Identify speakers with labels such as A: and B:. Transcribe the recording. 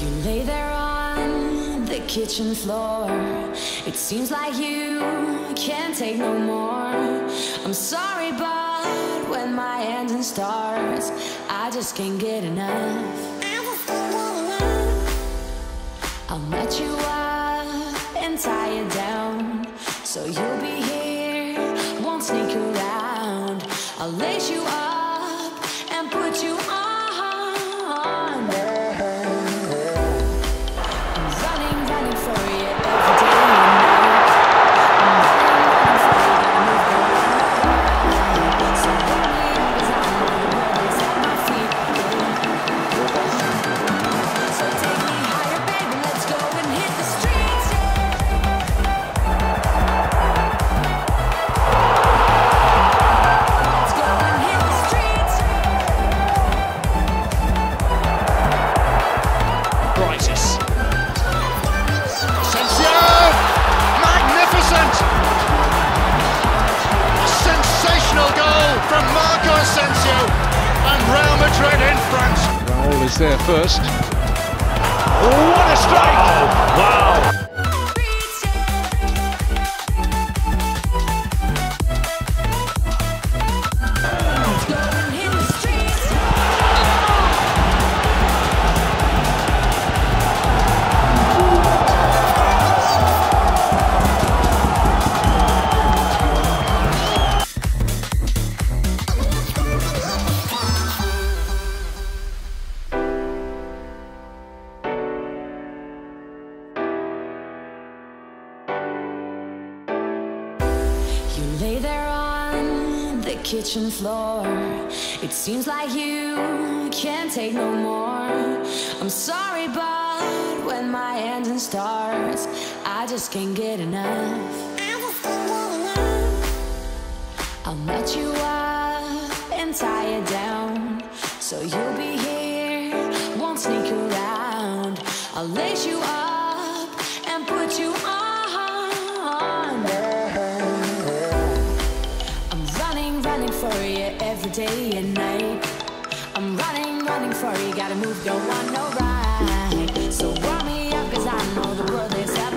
A: You lay there on the kitchen floor. It seems like you can't take no more. I'm sorry, but when my engine starts, I just can't get enough. I'll match you up and tie you down. So you'll be here, won't sneak around. I'll lace you up and put you
B: there first. what
C: a strike!
A: You lay there on the kitchen floor. It seems like you can't take no more. I'm sorry, but when my engine starts, I just can't get enough. I'll match you up and tie you down. So you'll be here, won't sneak around. I'll lace you up for day and night. I'm running, running for you. Gotta move, don't want no ride. So run me up, cause I know the world is out.